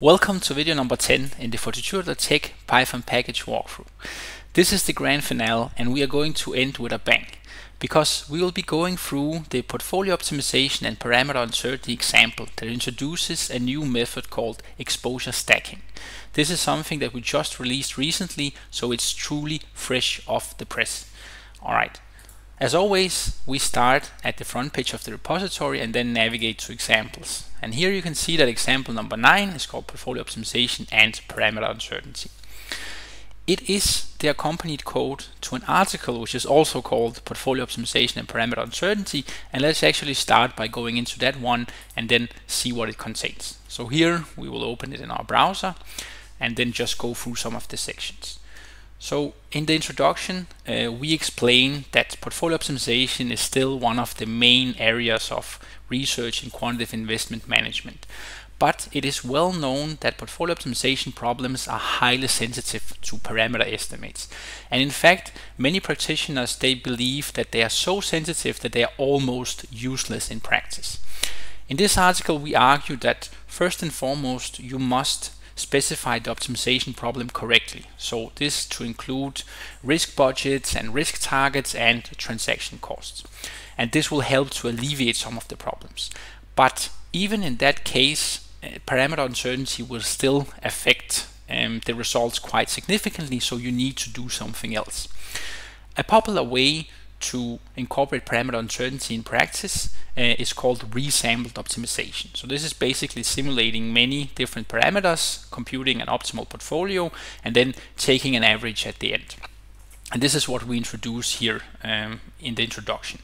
Welcome to video number 10 in the Fortitudo.tech Python package walkthrough. This is the grand finale and we are going to end with a bang because we will be going through the portfolio optimization and parameter uncertainty example that introduces a new method called exposure stacking. This is something that we just released recently so it's truly fresh off the press. Alright, as always, we start at the front page of the repository and then navigate to examples. And here you can see that example number 9 is called Portfolio Optimization and Parameter Uncertainty. It is the accompanied code to an article which is also called Portfolio Optimization and Parameter Uncertainty. And let's actually start by going into that one and then see what it contains. So here we will open it in our browser and then just go through some of the sections. So in the introduction, uh, we explain that portfolio optimization is still one of the main areas of research in quantitative investment management. But it is well known that portfolio optimization problems are highly sensitive to parameter estimates. And in fact, many practitioners, they believe that they are so sensitive that they are almost useless in practice. In this article, we argue that first and foremost, you must specify the optimization problem correctly. So this to include risk budgets and risk targets and transaction costs. And this will help to alleviate some of the problems. But even in that case, uh, parameter uncertainty will still affect um, the results quite significantly, so you need to do something else. A popular way to incorporate parameter uncertainty in practice uh, is called resampled optimization. So this is basically simulating many different parameters, computing an optimal portfolio, and then taking an average at the end. And this is what we introduce here um, in the introduction.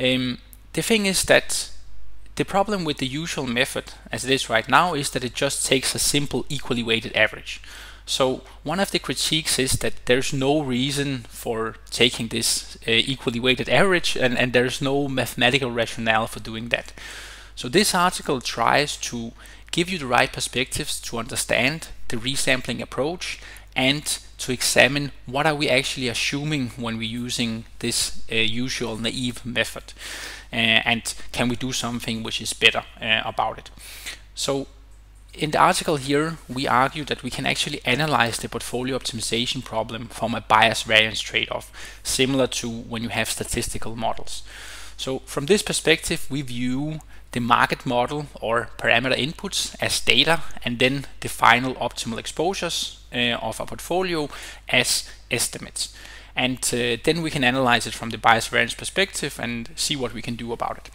Um, the thing is that the problem with the usual method as it is right now is that it just takes a simple equally weighted average. So one of the critiques is that there's no reason for taking this uh, equally weighted average and, and there's no mathematical rationale for doing that. So this article tries to give you the right perspectives to understand the resampling approach and to examine what are we actually assuming when we're using this uh, usual naive method uh, and can we do something which is better uh, about it. So in the article here, we argue that we can actually analyze the portfolio optimization problem from a bias variance trade-off, similar to when you have statistical models. So from this perspective, we view the market model or parameter inputs as data and then the final optimal exposures uh, of a portfolio as estimates. And uh, then we can analyze it from the bias variance perspective and see what we can do about it.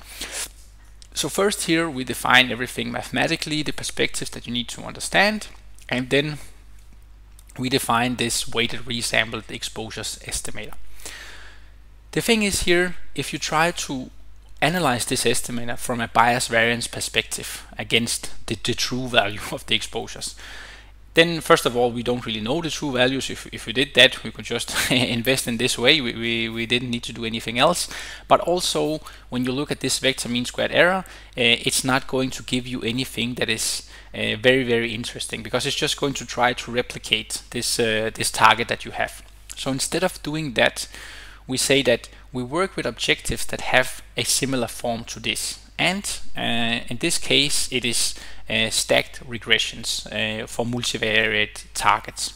So first here we define everything mathematically, the perspectives that you need to understand, and then we define this weighted resampled exposures estimator. The thing is here, if you try to analyze this estimator from a bias variance perspective against the, the true value of the exposures, then first of all we don't really know the true values. If, if we did that we could just invest in this way. We, we, we, didn't need to do anything else. But also when you look at this vector mean squared error uh, it's not going to give you anything that is uh, very very interesting because it's just going to try to replicate this uh, this target that you have. So instead of doing that we say that we work with objectives that have a similar form to this and uh, in this case it is uh, stacked regressions uh, for multivariate targets.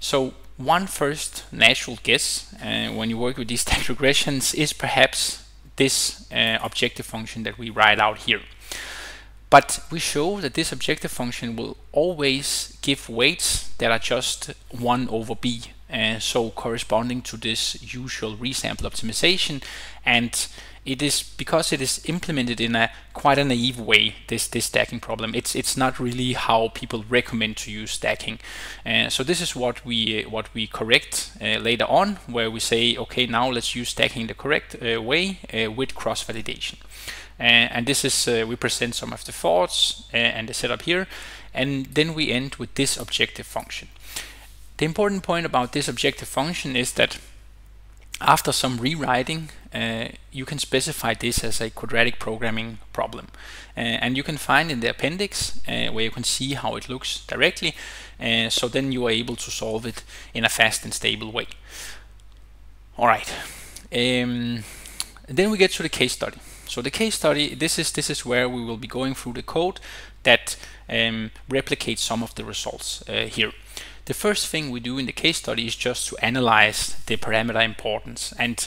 so one first natural guess when you work with these stacked regressions is perhaps this objective function that we write out here. But we show that this objective function will always give weights that are just 1 over b, uh, so corresponding to this usual resample optimization and it is because it is implemented in a quite a naive way this this stacking problem it's it's not really how people recommend to use stacking. Uh, so this is what we uh, what we correct uh, later on where we say okay now let's use stacking the correct uh, way uh, with cross validation and this is we present some of the thoughts and the setup here and then we end with this objective function. The important point about this objective function is that after some rewriting, uh, you can specify this as a quadratic programming problem. Uh, and you can find in the appendix uh, where you can see how it looks directly. Uh, so then you are able to solve it in a fast and stable way. All right. Um, then we get to the case study. So the case study, this is this is where we will be going through the code that um, replicates some of the results uh, here. The first thing we do in the case study is just to analyze the parameter importance. And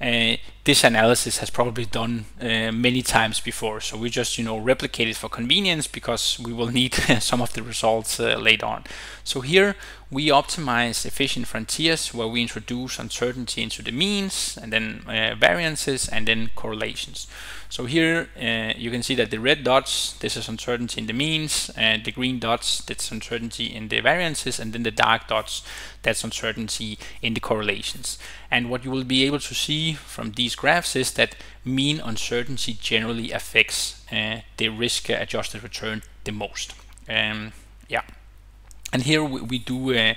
uh, this analysis has probably done uh, many times before. So we just you know replicate it for convenience because we will need some of the results uh, later on. So here we optimize efficient frontiers where we introduce uncertainty into the means and then uh, variances and then correlations. So here uh, you can see that the red dots this is uncertainty in the means and the green dots that's uncertainty in the variances and then the dark dots that's uncertainty in the correlations. And what you will be able to see from these graphs is that mean uncertainty generally affects uh, the risk adjusted return the most um, yeah and here we, we do uh,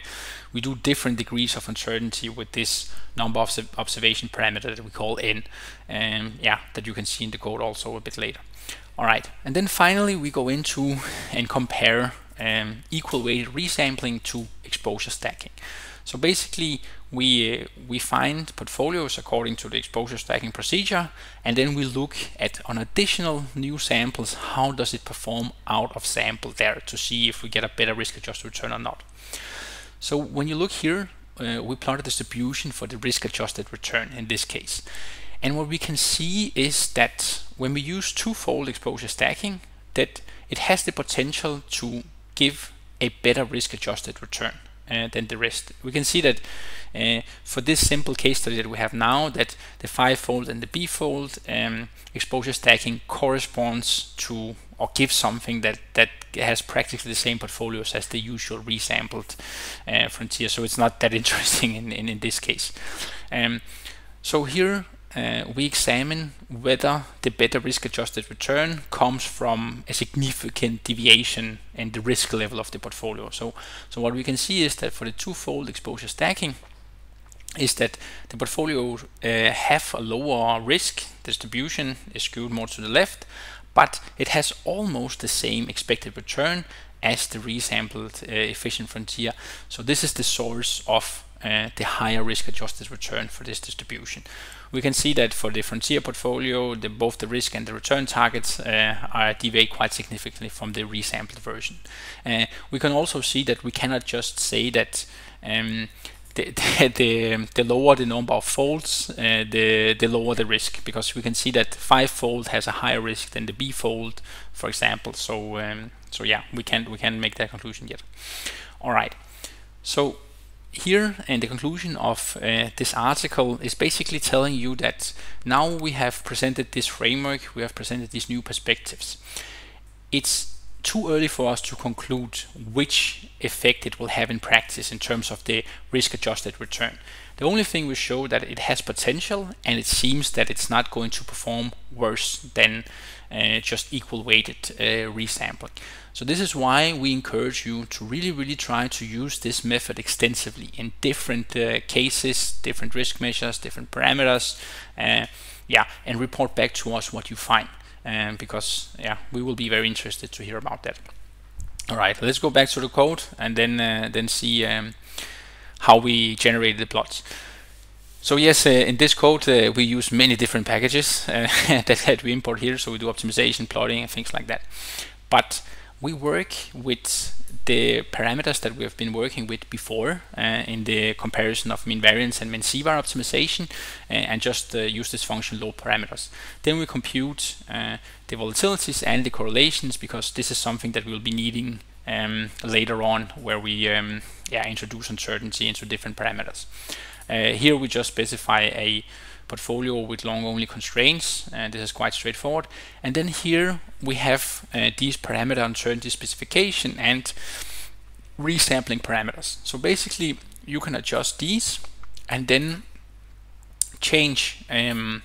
we do different degrees of uncertainty with this number of observation parameter that we call n. Um, yeah, that you can see in the code also a bit later. All right, and then finally we go into and compare um, equal weighted resampling to exposure stacking. So basically, we uh, we find portfolios according to the exposure stacking procedure, and then we look at on additional new samples how does it perform out of sample there to see if we get a better risk-adjusted return or not. So when you look here, uh, we plot a distribution for the risk-adjusted return in this case. And what we can see is that when we use twofold exposure stacking, that it has the potential to give a better risk-adjusted return uh, than the rest. We can see that uh, for this simple case study that we have now, that the five-fold and the b-fold um, exposure stacking corresponds to or gives something that that has practically the same portfolios as the usual resampled uh, frontier. So it's not that interesting in, in, in this case. Um, so here uh, we examine whether the better risk-adjusted return comes from a significant deviation in the risk level of the portfolio. So, so what we can see is that for the two-fold exposure stacking, is that the portfolio uh, have a lower risk distribution is skewed more to the left, but it has almost the same expected return as the resampled uh, efficient frontier. So this is the source of uh, the higher risk adjusted return for this distribution. We can see that for the Frontier portfolio, the, both the risk and the return targets uh, are deviate quite significantly from the resampled version. Uh, we can also see that we cannot just say that um, the, the, the, lower the number of folds, uh, the, the lower the risk, because we can see that five fold has a higher risk than the B fold, for example. So, um, so yeah, we can't we can't make that conclusion yet. All right. So here and the conclusion of uh, this article is basically telling you that now we have presented this framework, we have presented these new perspectives. It's too early for us to conclude which effect it will have in practice in terms of the risk adjusted return. The only thing we show that it has potential and it seems that it's not going to perform worse than uh, just equal weighted uh, resampling. So this is why we encourage you to really, really try to use this method extensively in different uh, cases, different risk measures, different parameters, uh, yeah, and report back to us what you find, um, because yeah, we will be very interested to hear about that. All right, let's go back to the code and then uh, then see um, how we generated the plots. So yes, uh, in this code uh, we use many different packages uh, that, that we import here. So we do optimization, plotting, and things like that. But we work with the parameters that we have been working with before uh, in the comparison of mean variance and mean CVAR optimization uh, and just uh, use this function load parameters. Then we compute uh, the volatilities and the correlations because this is something that we'll be needing um, later on where we um, yeah, introduce uncertainty into different parameters. Uh, here we just specify a portfolio with long only constraints and this is quite straightforward. And then here we have uh, these parameter uncertainty specification and resampling parameters. So basically you can adjust these and then change um,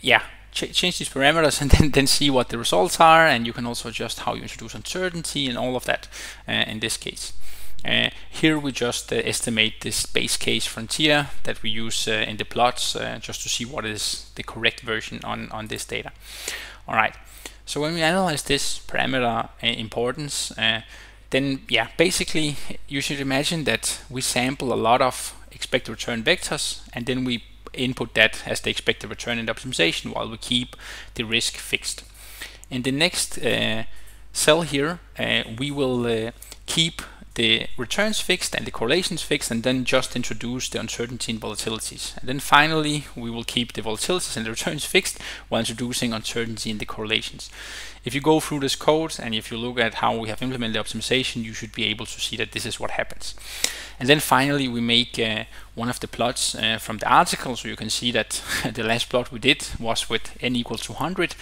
yeah ch change these parameters and then, then see what the results are and you can also adjust how you introduce uncertainty and all of that uh, in this case uh, here we just uh, estimate this base case frontier that we use uh, in the plots uh, just to see what is the correct version on, on this data. Alright, so when we analyze this parameter uh, importance, uh, then yeah, basically you should imagine that we sample a lot of expected return vectors and then we input that as the expected return in the optimization while we keep the risk fixed. In the next cell here, we will keep the returns fixed and the correlations fixed and then just introduce the uncertainty and volatilities. And then finally we will keep the volatilities and the returns fixed while introducing uncertainty in the correlations. If you go through this code and if you look at how we have implemented the optimization, you should be able to see that this is what happens. And then finally we make uh, one of the plots uh, from the article, so you can see that the last plot we did was with n equals to 100,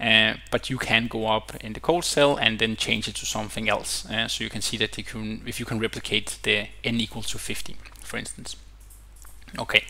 uh, but you can go up in the code cell and then change it to something else. Uh, so you can see that you can, if you can replicate the n equals to 50, for instance. Okay,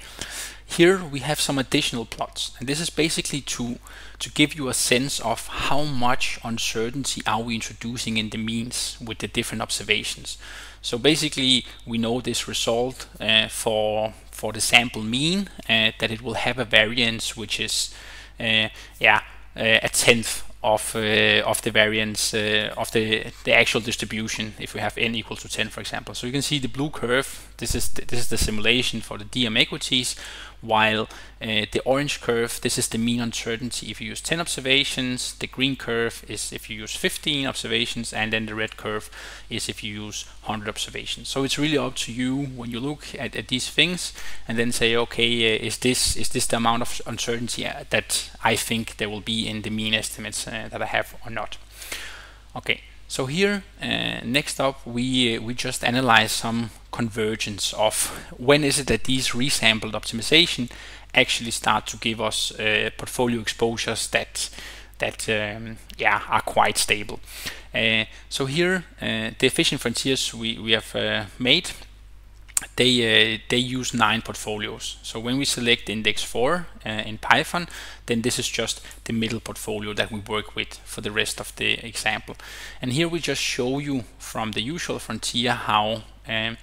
here we have some additional plots, and this is basically to to give you a sense of how much uncertainty are we introducing in the means with the different observations. So basically, we know this result uh, for for the sample mean uh, that it will have a variance which is uh, yeah uh, a tenth of uh, of the variance uh, of the the actual distribution if we have n equal to 10 for example so you can see the blue curve this is the, this is the simulation for the DM equities while uh, the orange curve, this is the mean uncertainty if you use 10 observations, the green curve is if you use 15 observations, and then the red curve is if you use 100 observations. So it's really up to you when you look at, at these things and then say, okay, uh, is this is this the amount of uncertainty uh, that I think there will be in the mean estimates uh, that I have or not? Okay, so here, uh, next up, we uh, we just analyze some convergence of when is it that these resampled optimization actually start to give us uh, portfolio exposures that that um, yeah are quite stable. Uh, so here, uh, the efficient frontiers we we have made they uh, they use nine portfolios. So when we select index 4 uh, in Python, then this is just the middle portfolio that we work with for the rest of the example. And here we just show you from the usual frontier how um,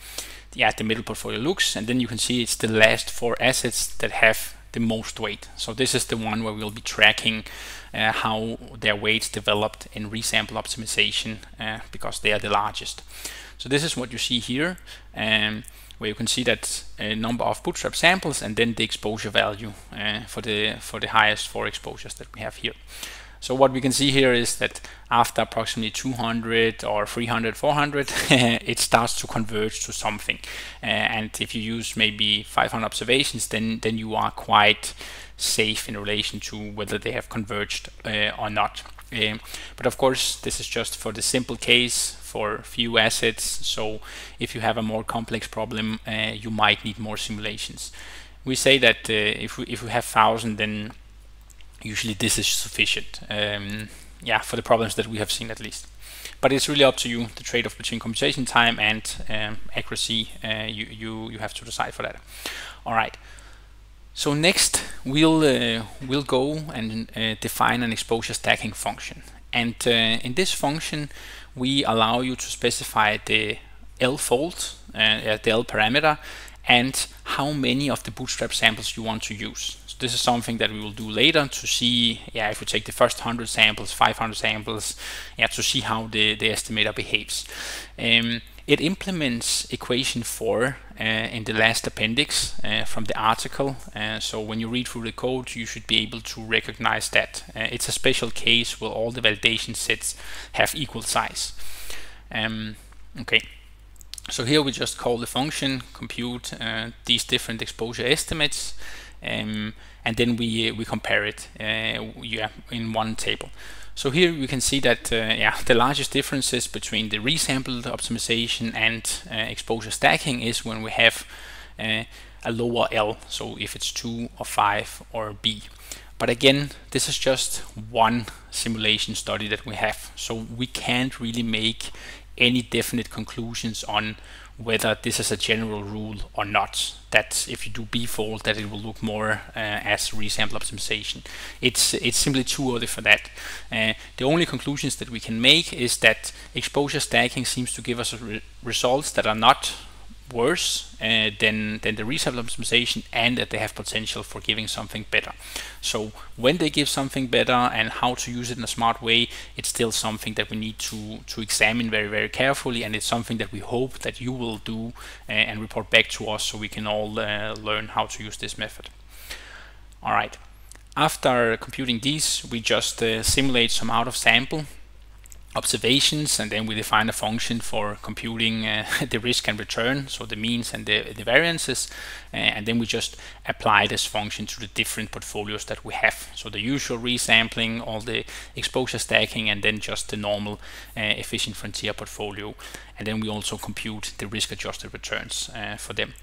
yeah, the middle portfolio looks, and then you can see it's the last four assets that have the most weight. So this is the one where we'll be tracking uh, how their weights developed in resample optimization uh, because they are the largest. So this is what you see here. Um, where you can see that a number of bootstrap samples and then the exposure value uh, for the for the highest four exposures that we have here. So what we can see here is that after approximately 200 or 300, 400, it starts to converge to something. Uh, and if you use maybe 500 observations, then then you are quite safe in relation to whether they have converged uh, or not. Um, but of course, this is just for the simple case for few assets. So if you have a more complex problem, uh, you might need more simulations. We say that uh, if we if we have thousand, then usually this is sufficient. Um, yeah, for the problems that we have seen at least. But it's really up to you. The trade-off between computation time and um, accuracy, uh, you you you have to decide for that. All right. So next we'll uh, we'll go and uh, define an exposure stacking function. And uh, in this function, we allow you to specify the L fold, uh, the L parameter, and how many of the bootstrap samples you want to use. So this is something that we will do later to see, yeah, if we take the first 100 samples, 500 samples, yeah, to see how the, the estimator behaves. Um, it implements equation 4 uh, in the last appendix uh, from the article. Uh, so when you read through the code, you should be able to recognize that. Uh, it's a special case where all the validation sets have equal size. Um, okay. So here we just call the function compute uh, these different exposure estimates um, and then we we compare it uh, yeah, in one table. So here we can see that uh, yeah, the largest differences between the resampled optimization and uh, exposure stacking is when we have uh, a lower L, so if it's 2 or 5 or B. But again, this is just one simulation study that we have, so we can't really make any definite conclusions on whether this is a general rule or not that if you do b-fold that it will look more uh, as resample optimization. It's it's simply too early for that. Uh, the only conclusions that we can make is that exposure stacking seems to give us re results that are not worse uh, than, than the resample optimization and that they have potential for giving something better. So when they give something better and how to use it in a smart way, it's still something that we need to, to examine very, very carefully and it's something that we hope that you will do uh, and report back to us so we can all uh, learn how to use this method. Alright, after computing these, we just uh, simulate some out of sample observations and then we define a function for computing uh, the risk and return so the means and the, the variances uh, and then we just apply this function to the different portfolios that we have. So the usual resampling all the exposure stacking and then just the normal uh, efficient frontier portfolio. And then we also compute the risk adjusted returns uh, for them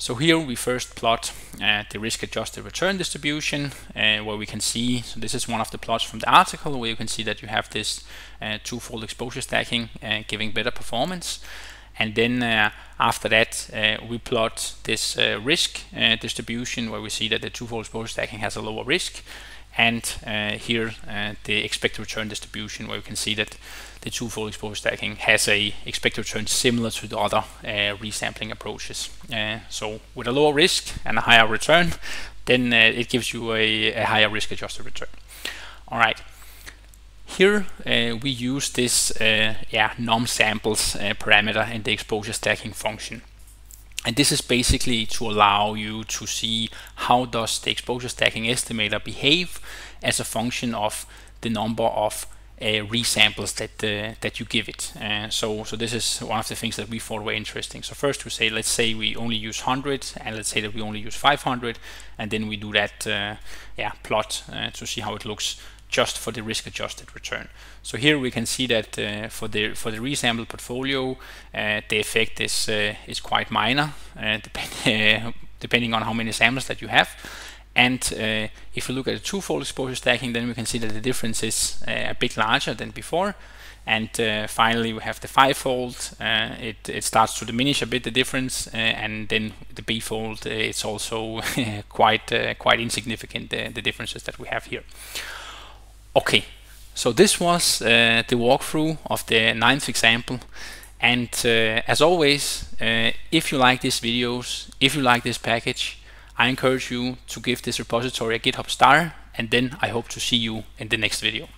so here we first plot uh, the risk-adjusted return distribution uh, where we can see, so this is one of the plots from the article where you can see that you have this uh, twofold exposure stacking uh, giving better performance. And then uh, after that uh, we plot this risk distribution where we see that the twofold exposure stacking has a lower risk and uh, here uh, the expected return distribution where you can see that the two-fold exposure stacking has a expected return similar to the other uh, resampling approaches. Uh, so with a lower risk and a higher return, then uh, it gives you a, a, higher risk adjusted return. All right. Here uh, we use this yeah, num samples parameter in the exposure stacking function. And this is basically to allow you to see how does the exposure stacking estimator behave as a function of the number of uh, resamples that uh, that you give it. Uh, so so this is one of the things that we thought were interesting. So first we say let's say we only use 100 and let's say that we only use 500 and then we do that uh, yeah plot uh, to see how it looks just for the risk-adjusted return. So here we can see that uh, for the for the resampled portfolio, uh, the effect is uh, is quite minor, uh, depend depending on how many samples that you have. And uh, if you look at the two-fold exposure stacking, then we can see that the difference is uh, a bit larger than before. And finally, we have the fivefold. it it starts to diminish a bit the difference, and then the bifold. it's also quite quite insignificant the differences that we have here. Okay, so this was uh, the walkthrough of the ninth example. And uh, as always, uh, if you like these videos, if you like this package, I encourage you to give this repository a GitHub star, and then I hope to see you in the next video.